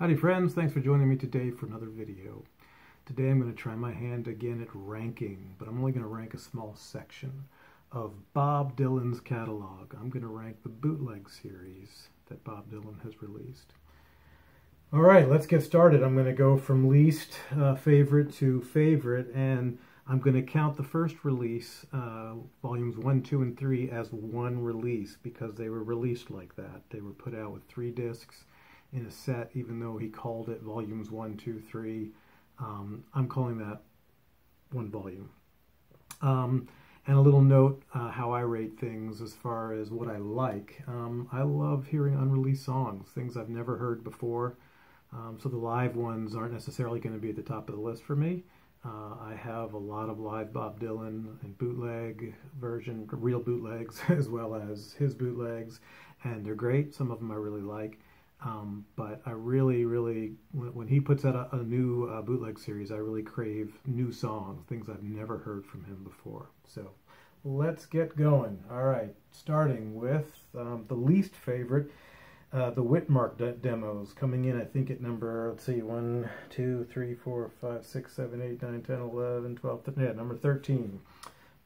Howdy friends, thanks for joining me today for another video. Today I'm going to try my hand again at ranking, but I'm only going to rank a small section of Bob Dylan's catalog. I'm going to rank the bootleg series that Bob Dylan has released. Alright, let's get started. I'm going to go from least uh, favorite to favorite, and I'm going to count the first release, uh, volumes 1, 2, and 3, as one release because they were released like that. They were put out with three discs in a set, even though he called it volumes one, two, three. Um, I'm calling that one volume. Um, and a little note uh, how I rate things as far as what I like. Um, I love hearing unreleased songs, things I've never heard before. Um, so the live ones aren't necessarily going to be at the top of the list for me. Uh, I have a lot of live Bob Dylan and bootleg version, real bootlegs, as well as his bootlegs, and they're great. Some of them I really like. Um, but I really, really, when, when he puts out a, a new uh, bootleg series, I really crave new songs, things I've never heard from him before. So let's get going. All right, starting with um, the least favorite, uh, the Witmark de demos, coming in, I think, at number, let's see, 1, 2, 3, 4, 5, 6, 7, 8, 9, 10, 11, 12, 13, yeah, number 13.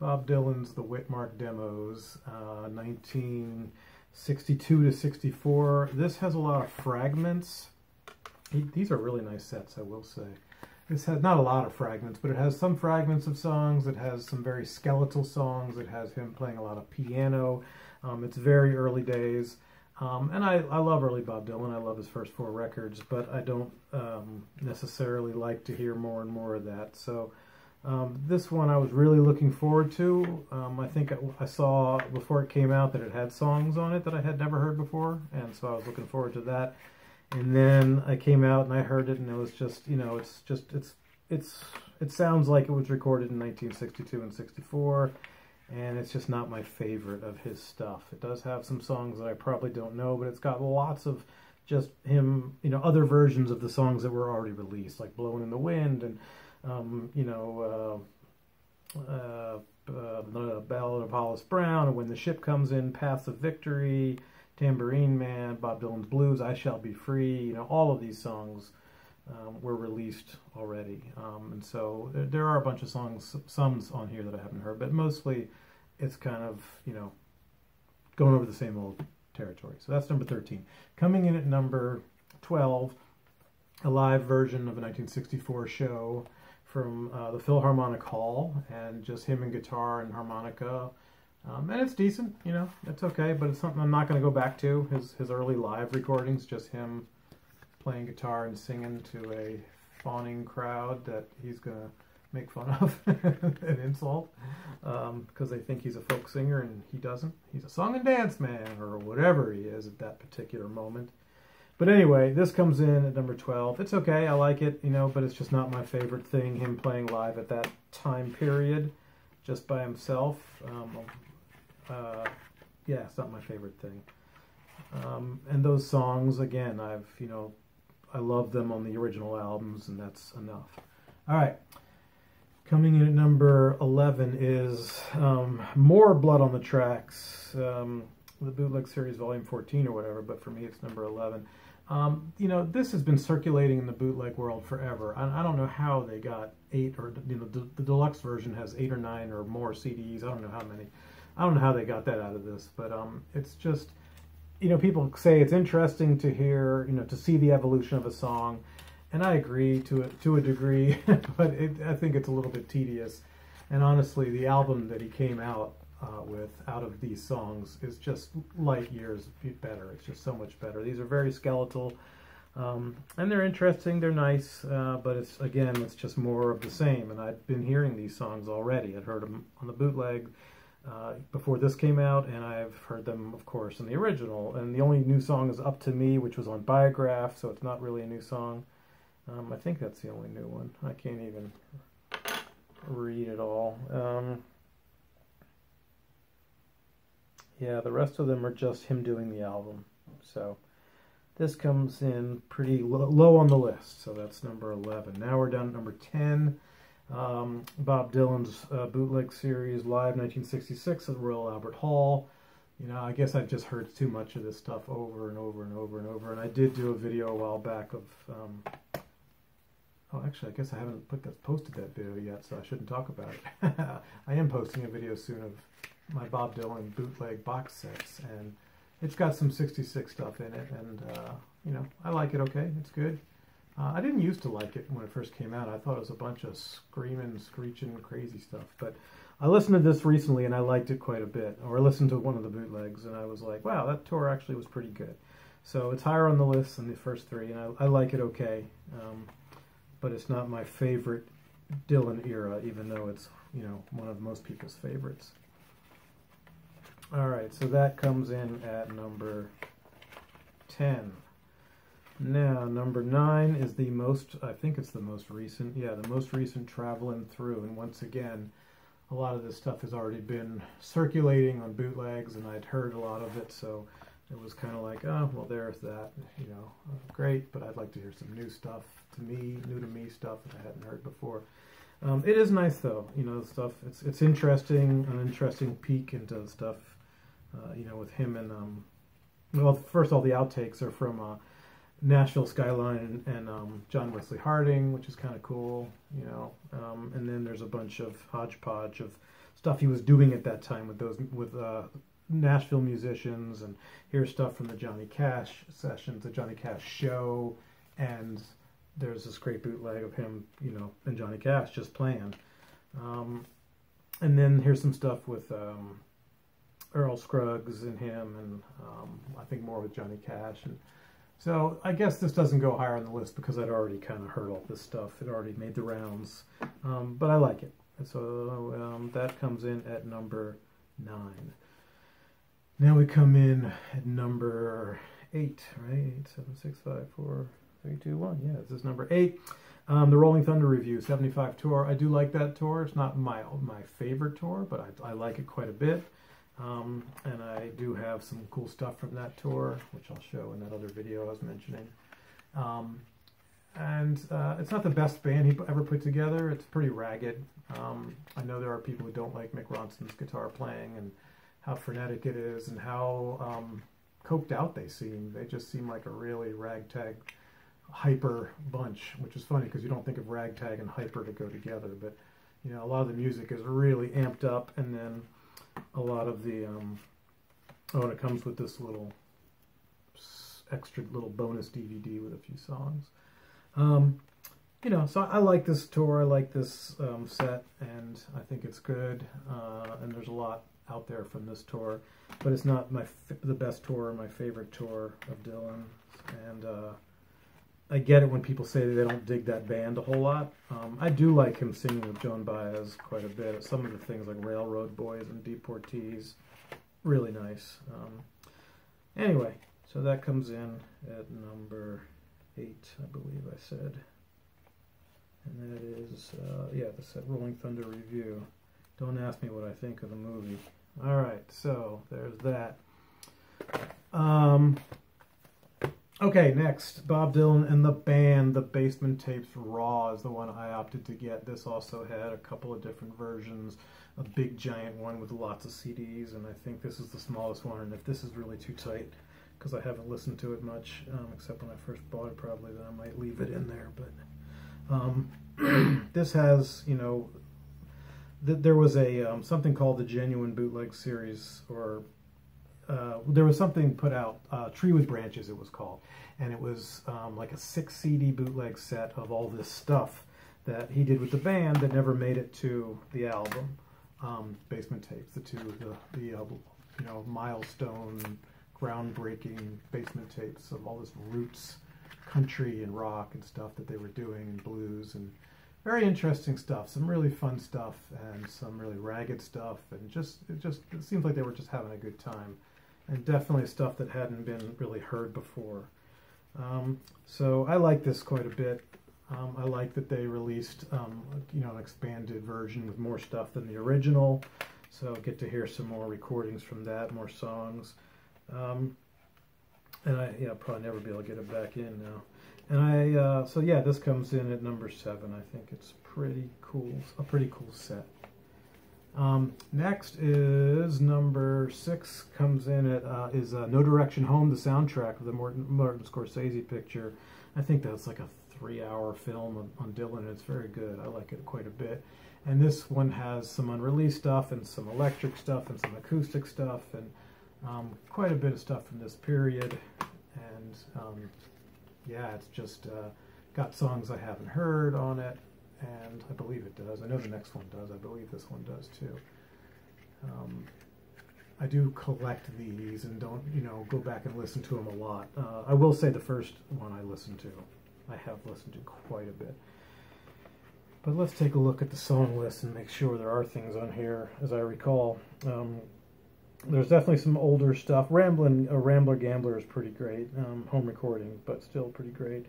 Bob Dylan's The Witmark Demos, uh, 19... 62 to 64. This has a lot of fragments. These are really nice sets, I will say. This has not a lot of fragments, but it has some fragments of songs. It has some very skeletal songs. It has him playing a lot of piano. Um, it's very early days. Um, and I, I love early Bob Dylan. I love his first four records, but I don't um, necessarily like to hear more and more of that. So um, this one I was really looking forward to. Um, I think I, saw before it came out that it had songs on it that I had never heard before, and so I was looking forward to that. And then I came out and I heard it, and it was just, you know, it's just, it's, it's, it sounds like it was recorded in 1962 and 64, and it's just not my favorite of his stuff. It does have some songs that I probably don't know, but it's got lots of just him, you know, other versions of the songs that were already released, like "Blowing in the Wind" and um, you know, uh, uh, uh, the Ballad of Hollis Brown, When the Ship Comes In, Paths of Victory, Tambourine Man, Bob Dylan's Blues, I Shall Be Free, you know, all of these songs um, were released already. Um, and so there, there, are a bunch of songs, some on here that I haven't heard, but mostly it's kind of, you know, going over the same old territory. So that's number 13. Coming in at number 12, a live version of a 1964 show from uh, the Philharmonic Hall and just him and guitar and harmonica. Um, and it's decent, you know, it's okay, but it's something I'm not going to go back to. His, his early live recordings, just him playing guitar and singing to a fawning crowd that he's going to make fun of and insult because um, they think he's a folk singer and he doesn't. He's a song and dance man or whatever he is at that particular moment. But anyway, this comes in at number 12. It's okay, I like it, you know, but it's just not my favorite thing, him playing live at that time period, just by himself. Um, uh, yeah, it's not my favorite thing. Um, and those songs, again, I've, you know, I love them on the original albums, and that's enough. All right. Coming in at number 11 is um, more Blood on the Tracks, um, the bootleg series, volume 14 or whatever, but for me it's number 11. Um, you know, this has been circulating in the bootleg world forever. I, I don't know how they got eight or, you know, the, the, deluxe version has eight or nine or more CDs. I don't know how many. I don't know how they got that out of this, but um, it's just, you know, people say it's interesting to hear, you know, to see the evolution of a song. And I agree to a, to a degree, but it, I think it's a little bit tedious. And honestly, the album that he came out uh, with out of these songs is just light years better. It's just so much better. These are very skeletal, um, and they're interesting. They're nice, uh, but it's again, it's just more of the same. And I've been hearing these songs already. I'd heard them on the bootleg uh, before this came out, and I've heard them, of course, in the original. And the only new song is "Up to Me," which was on Biograph, so it's not really a new song. Um, I think that's the only new one. I can't even read it all. Um, yeah, the rest of them are just him doing the album. So this comes in pretty low on the list. So that's number 11. Now we're down to number 10. Um, Bob Dylan's uh, bootleg series, live 1966 at Royal Albert Hall. you know, I guess I've just heard too much of this stuff over and over and over and over. And I did do a video a while back of, um, oh, actually, I guess I haven't put that, posted that video yet, so I shouldn't talk about it. I am posting a video soon of my Bob Dylan bootleg box sets, and it's got some 66 stuff in it, and, uh, you know, I like it okay. It's good. Uh, I didn't used to like it when it first came out. I thought it was a bunch of screaming, screeching, crazy stuff, but I listened to this recently and I liked it quite a bit. Or I listened to one of the bootlegs and I was like, wow, that tour actually was pretty good. So it's higher on the list than the first three, and I, I like it okay. Um, but it's not my favorite Dylan era, even though it's you know one of most people's favorites. All right, so that comes in at number ten. Now, number nine is the most, I think it's the most recent, yeah, the most recent Travelin' Thru. And once again, a lot of this stuff has already been circulating on bootlegs and I'd heard a lot of it, so it was kind of like, oh, well, there's that, you know, uh, great, but I'd like to hear some new stuff to me, new to me stuff that I hadn't heard before. Um, it is nice though, you know, stuff. It's it's interesting, an interesting peek into the stuff, uh, you know, with him and um, well, first all the outtakes are from uh, Nashville Skyline and, and um, John Wesley Harding, which is kind of cool, you know. Um, and then there's a bunch of hodgepodge of stuff he was doing at that time with those with uh, Nashville musicians, and here's stuff from the Johnny Cash sessions, the Johnny Cash show, and there's this great bootleg of him, you know, and Johnny Cash just playing. Um, and then here's some stuff with um, Earl Scruggs and him, and um, I think more with Johnny Cash and so I guess this doesn't go higher on the list because I'd already kind of heard all this stuff. It already made the rounds, um, but I like it. so um, that comes in at number nine. Now we come in at number eight, right? Eight, seven, six, five, four, three, two, one. Yeah, this is number eight. Um, the Rolling Thunder Revue, 75 tour. I do like that tour. It's not my my favorite tour, but I, I like it quite a bit. Um, and I do have some cool stuff from that tour, which I'll show in that other video I was mentioning. Um, and uh, it's not the best band he ever put together. It's pretty ragged. Um, I know there are people who don't like Mick Ronson's guitar playing and how frenetic it is and how um, coked out they seem. They just seem like a really ragtag, hyper bunch, which is funny because you don't think of ragtag and hyper to go together. But you know, a lot of the music is really amped up, and then a lot of the, um, oh, and it comes with this little extra little bonus DVD with a few songs. Um, you know, so I like this tour, I like this um, set, and I think it's good, uh, and there's a lot out there from this tour, but it's not my the best tour, my favorite tour of Dylan, and uh, I get it when people say they don't dig that band a whole lot. Um, I do like him singing with Joan Baez quite a bit. Some of the things like Railroad Boys and Deportees, really nice. Um, anyway, so that comes in at number eight, I believe I said. And that is, uh, yeah, the Rolling Thunder Revue. Don't ask me what I think of the movie. All right, so there's that. Um, Okay, next, Bob Dylan and the band, the Basement Tapes Raw is the one I opted to get. This also had a couple of different versions, a big giant one with lots of CDs, and I think this is the smallest one. And if this is really too tight, because I haven't listened to it much, um, except when I first bought it, probably, then I might leave it in there. But um, this has, you know, th there was a um, something called the Genuine Bootleg Series, or uh, there was something put out, uh, Tree with Branches it was called, and it was um, like a six CD bootleg set of all this stuff that he did with the band that never made it to the album, um, Basement Tapes, the two, the, the uh, you know, milestone, groundbreaking basement tapes of all this roots, country and rock and stuff that they were doing, and blues and very interesting stuff. Some really fun stuff and some really ragged stuff, and just it just it seems like they were just having a good time and definitely stuff that hadn't been really heard before. Um, so I like this quite a bit. Um, I like that they released, um, you know, an expanded version with more stuff than the original. So get to hear some more recordings from that, more songs. Um, and I, yeah, probably never be able to get it back in now. And I, uh, so yeah, this comes in at number seven. I think it's pretty cool, a pretty cool set. Um, next is number six comes in at uh, is uh, No Direction Home, the soundtrack of the Martin, Martin Scorsese picture. I think that's like a three-hour film on, on Dylan. It's very good. I like it quite a bit. And this one has some unreleased stuff and some electric stuff and some acoustic stuff and um, quite a bit of stuff from this period. And um, yeah, it's just uh, got songs I haven't heard on it and I believe it does. I know the next one does. I believe this one does too. Um, I do collect these and don't, you know, go back and listen to them a lot. Uh, I will say the first one I listened to, I have listened to quite a bit. But let's take a look at the song list and make sure there are things on here, as I recall. Um, there's definitely some older stuff. Ramblin' a Rambler Gambler is pretty great, um, home recording, but still pretty great.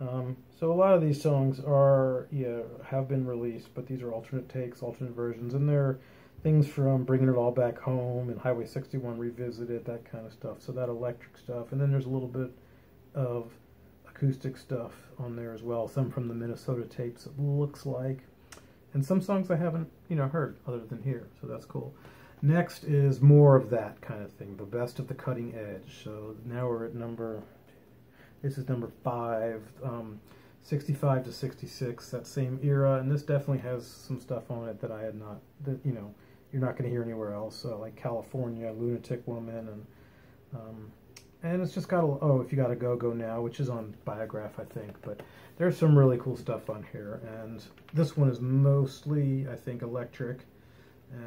Um, so a lot of these songs are, yeah, have been released, but these are alternate takes, alternate versions, and they're things from Bringing It All Back Home and Highway 61 Revisited, that kind of stuff. So that electric stuff, and then there's a little bit of acoustic stuff on there as well. Some from the Minnesota tapes, it looks like, and some songs I haven't, you know, heard other than here. So that's cool. Next is more of that kind of thing, the best of the cutting edge. So now we're at number this is number five, um, 65 to 66, that same era, and this definitely has some stuff on it that I had not, that you know, you're not going to hear anywhere else, uh, like California, Lunatic Woman, and um, and it's just got a, oh, if you got to go, go now, which is on Biograph, I think, but there's some really cool stuff on here, and this one is mostly, I think, electric,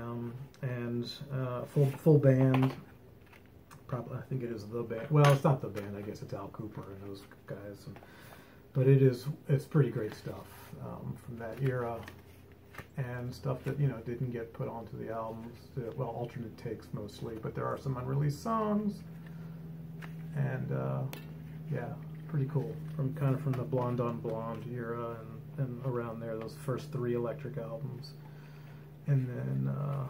um, and uh, full full band, probably I think it is the band. Well, it's not the band. I guess it's Al Kooper and those guys. And, but it is it's pretty great stuff um, from that era and stuff that you know didn't get put onto the albums. Well, alternate takes mostly, but there are some unreleased songs. And uh, yeah, pretty cool from kind of from the Blonde on Blonde era and, and around there. Those first three Electric albums, and then. Uh,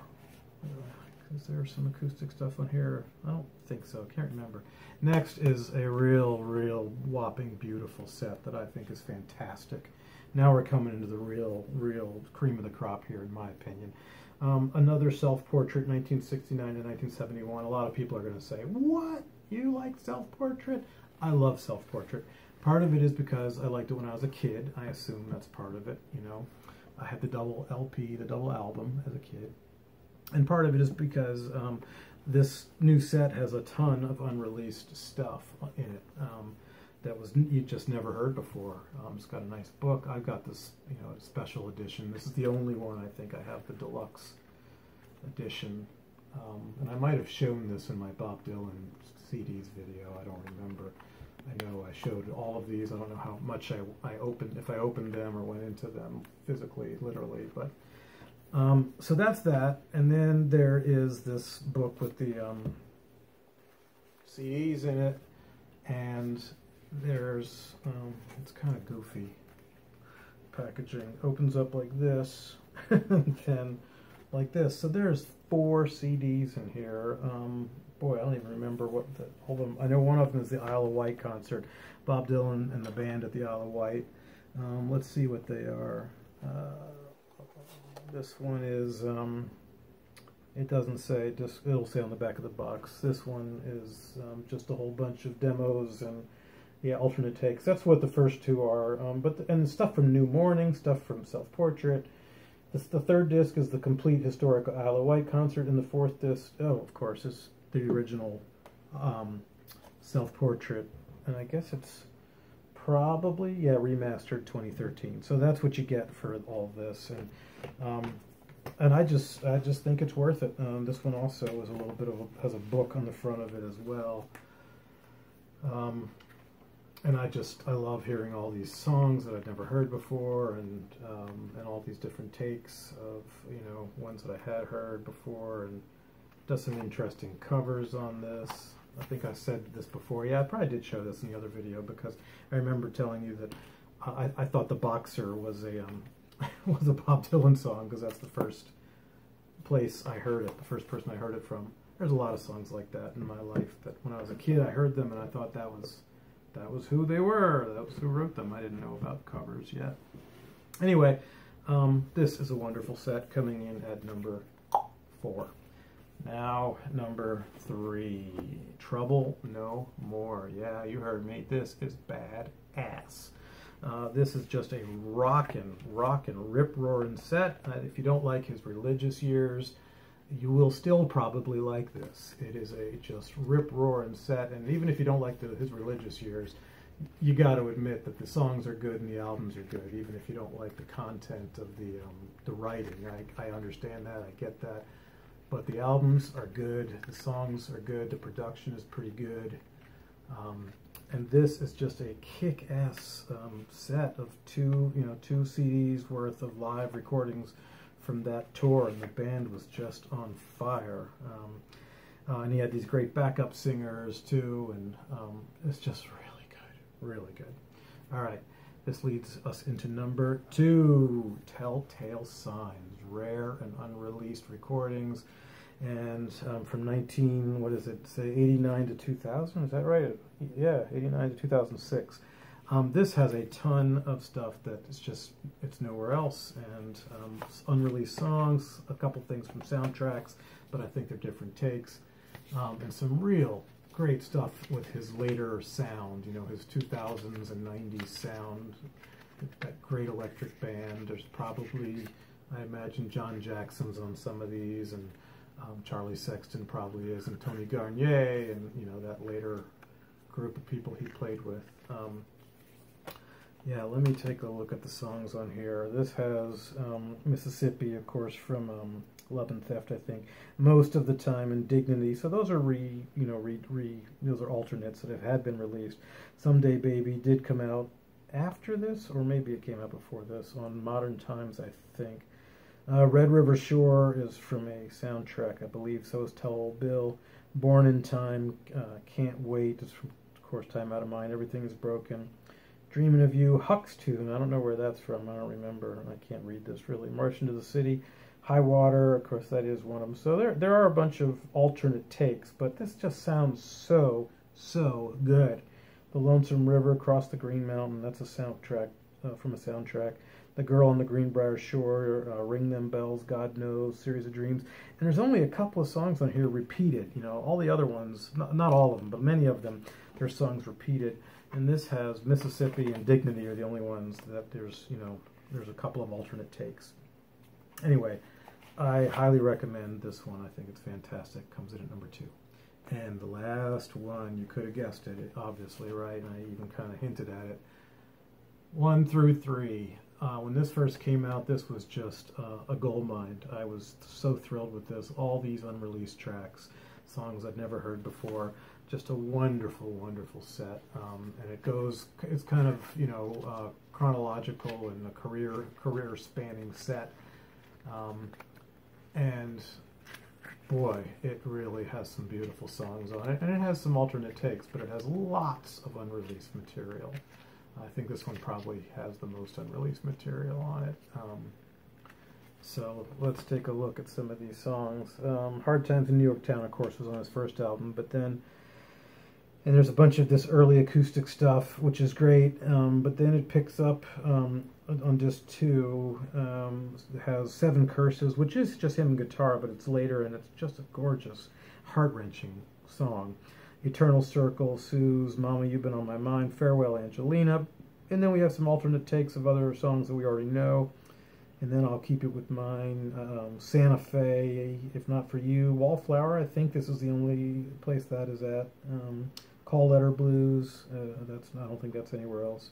is there some acoustic stuff on here? I don't think so. Can't remember. Next is a real, real whopping beautiful set that I think is fantastic. Now we're coming into the real, real cream of the crop here, in my opinion. Um, another self-portrait, 1969 to 1971. A lot of people are going to say, what? You like self-portrait? I love self-portrait. Part of it is because I liked it when I was a kid. I assume that's part of it, you know. I had the double LP, the double album as a kid and part of it is because um, this new set has a ton of unreleased stuff in it um, that was you just never heard before. Um, it's got a nice book. I've got this, you know, special edition. This is the only one I think I have the deluxe edition, um, and I might have shown this in my Bob Dylan CDs video. I don't remember. I know I showed all of these. I don't know how much I, I opened, if I opened them or went into them physically, literally, but um, so that's that. And then there is this book with the um, CDs in it. And there's, um, it's kind of goofy packaging. Opens up like this, and then like this. So there's four CDs in here. Um, boy, I don't even remember what the, hold them, I know one of them is the Isle of Wight concert. Bob Dylan and the band at the Isle of Wight. Um, let's see what they are. Uh, this one is, um, it doesn't say, just it'll say on the back of the box. This one is um, just a whole bunch of demos and yeah, alternate takes. That's what the first two are. Um, but the, and stuff from New Morning, stuff from Self Portrait. This, the third disc is the complete historic Isle of Wight concert, and the fourth disc, oh, of course, is the original um, Self Portrait. And I guess it's probably yeah remastered 2013 so that's what you get for all this. And um, and I just I just think it's worth it. Um, this one also is a little bit of a, has a book on the front of it as well. Um, and I just I love hearing all these songs that I've never heard before and um, and all these different takes of you know ones that I had heard before. And does some interesting covers on this I think I said this before. Yeah, I probably did show this in the other video because I remember telling you that I, I thought the Boxer was a um, was a Bob Dylan song because that's the first place I heard it, the first person I heard it from. There's a lot of songs like that in my life that when I was a kid I heard them and I thought that was that was who they were. That was who wrote them. I didn't know about covers yet. Anyway, um, this is a wonderful set coming in at number four. Now, number three, Trouble No More. Yeah, you heard me. This is bad ass. Uh, this is just a rockin', rockin', rip roaring set. Uh, if you don't like his religious years, you will still probably like this. It is a just rip roaring set, and even if you don't like the, his religious years, you got to admit that the songs are good and the albums are good, even if you don't like the content of the um, the writing. I, I understand that, I get that, but the albums are good, the songs are good, the production is pretty good. Um, and this is just a kick-ass um, set of two, you know, two CDs worth of live recordings from that tour, and the band was just on fire. Um, uh, and he had these great backup singers too, and um, it's just really good, really good. All right, this leads us into number two, Telltale Signs, rare and unreleased recordings. And um, from 19 what is it say 89 to 2000 is that right? Yeah 89 to 2006 um, this has a ton of stuff that is just it's nowhere else. And um, unreleased songs a couple things from soundtracks but i think they're different takes. Um, and some real great stuff with his later sound you know his 2000s and 90s sound that great electric band there's probably i imagine john jackson's on some of these and um, Charlie Sexton probably is, and Tony Garnier, and you know that later group of people he played with. Um, yeah, let me take a look at the songs on here. This has um, Mississippi, of course, from um, Love and Theft, I think. Most of the time, and Indignity. So those are re, you know, re, re, those are alternates that have had been released. Someday Baby did come out after this, or maybe it came out before this on Modern Times, I think. Uh, Red River Shore is from a soundtrack, I believe. So is Tell Bill. Born in Time, uh, Can't Wait. It's from, of course, Time Out of Mind. Everything is Broken. Dreaming of You. Huck's Tune. I don't know where that's from. I don't remember. I can't read this really. Marchin' to the City. High Water. Of course, that is one of them. So there, there are a bunch of alternate takes, but this just sounds so, so good. The Lonesome River Across the Green Mountain. That's a soundtrack uh, from a soundtrack. The Girl on the Greenbrier Shore, uh, Ring Them Bells, God Knows, Series of Dreams. And there's only a couple of songs on here repeated. You know, all the other ones, not, not all of them, but many of them, their songs repeated. And this has Mississippi and Dignity are the only ones that there's, you know, there's a couple of alternate takes. Anyway, I highly recommend this one. I think it's fantastic. Comes in at number two. And the last one, you could have guessed it, obviously, right? And I even kind of hinted at it. One through three. Uh, when this first came out, this was just uh, a gold mine. I was so thrilled with this. All these unreleased tracks, songs I'd never heard before. Just a wonderful, wonderful set. Um, and it goes, it's kind of, you know, uh, chronological and a career, career spanning set. Um, and boy, it really has some beautiful songs on it. And it has some alternate takes, but it has lots of unreleased material. I think this one probably has the most unreleased material on it. Um, so let's take a look at some of these songs. Um, Hard Times in New York Town, of course, was on his first album, but then, and there's a bunch of this early acoustic stuff, which is great, um, but then it picks up um, on disc two, um, has Seven Curses, which is just him and guitar, but it's later, and it's just a gorgeous, heart wrenching song. Eternal Circle, Suze Mama, You've Been on My Mind, Farewell Angelina. And then we have some alternate takes of other songs that we already know. And then I'll keep it with mine. Um, Santa Fe, If Not For You. Wallflower, I think this is the only place that is at. Um, Call Letter Blues, uh, that's I don't think that's anywhere else.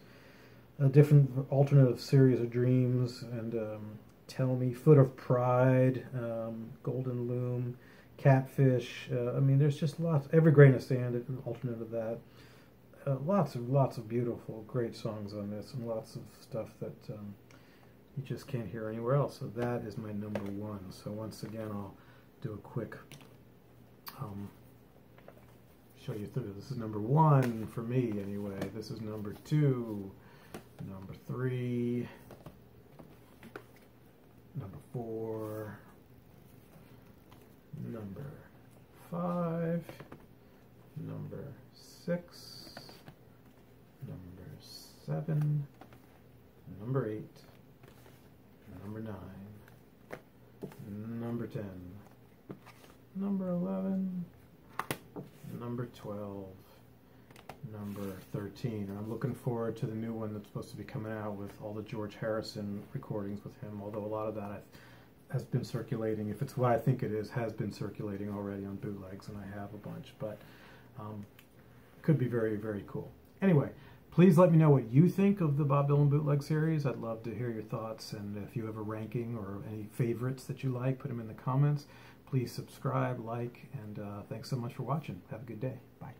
A different alternative series of dreams and um, Tell Me, Foot of Pride, um, Golden Loom. Catfish. Uh, I mean, there's just lots. Every grain of sand, alternate of that. Uh, lots of lots of beautiful, great songs on this, and lots of stuff that um, you just can't hear anywhere else. So that is my number one. So once again, I'll do a quick um, show you through. This is number one for me, anyway. This is number two, number three, number four number five, number six, number seven, number eight, number nine, number ten, number 11, number 12, number 13. And I'm looking forward to the new one that's supposed to be coming out with all the George Harrison recordings with him, although a lot of that has been circulating, if it's what I think it is, has been circulating already on bootlegs, and I have a bunch, but um, could be very, very cool. Anyway, please let me know what you think of the Bob Dylan bootleg series. I'd love to hear your thoughts, and if you have a ranking or any favorites that you like, put them in the comments. Please subscribe, like, and uh, thanks so much for watching. Have a good day. Bye.